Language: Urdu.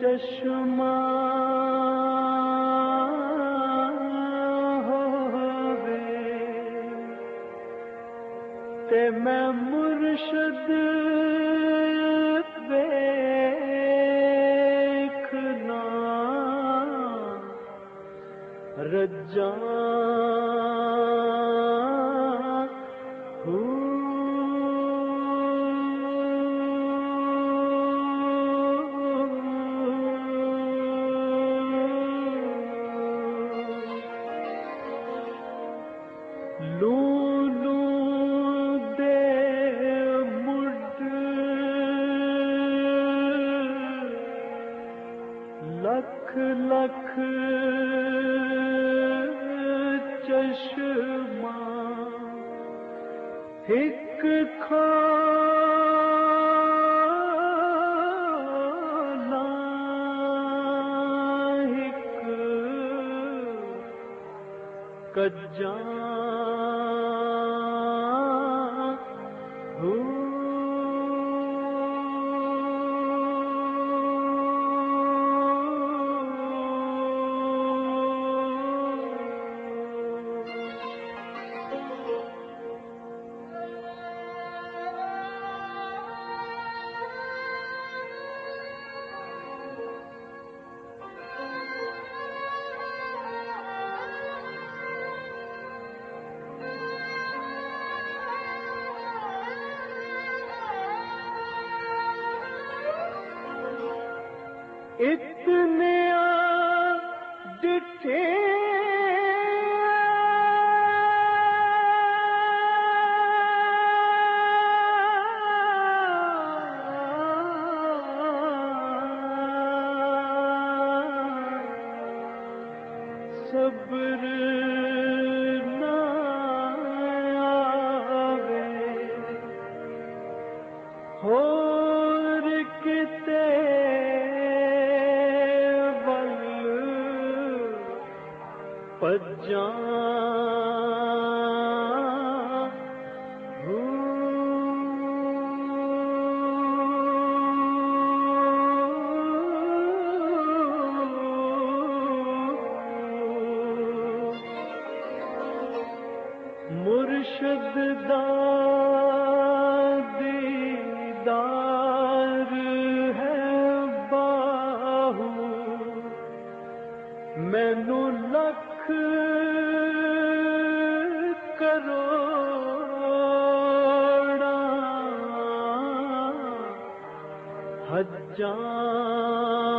چشمہ ہووے تے میں مرشد ویکھنا رجاں لوں لکھ لکھ چشمہ ایک کھانا ایک Ooh. اتنے ڈٹھے صبر مرشد دیدار ہے باہو مینو لکھ حجاں